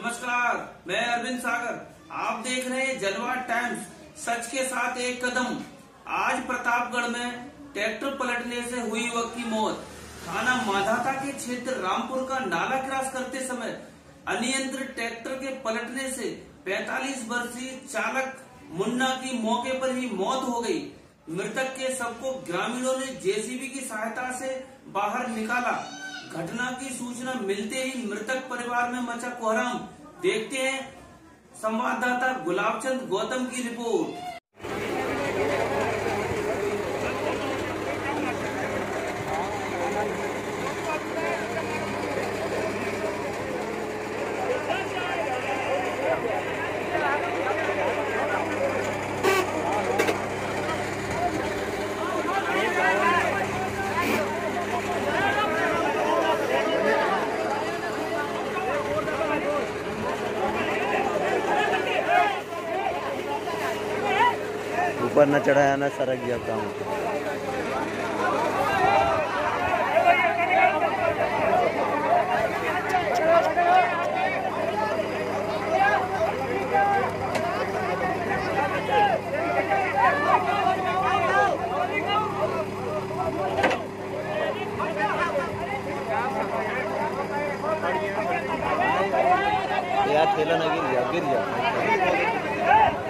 नमस्कार, मैं अरविंद सागर। आप देख रहे हैं जनवा टाइम्स, सच के साथ एक कदम। आज प्रतापगढ़ में ट्रैक्टर पलटने से हुई युवक की मौत। थाना माधाता के क्षेत्र रामपुर का नाला क्रॉस करते समय अनियंत्रित ट्रैक्टर के पलटने से 45 वर्षीय चालक मुन्ना की मौके पर ही मौत हो गई। मृतक के सबको ग्रामीणों ने जेसीबी की सहायता से बाहर निकाला। घटना की सूचना मिलते ही मृतक परिवार में मचा कोहराम। देखते हैं संवाददाता गुलाबचंद गौतम की रिपोर्ट। ऊपर न चढ़ाया ना सरक जाता हूँ यार ठेला ना गिर गया गिर गया।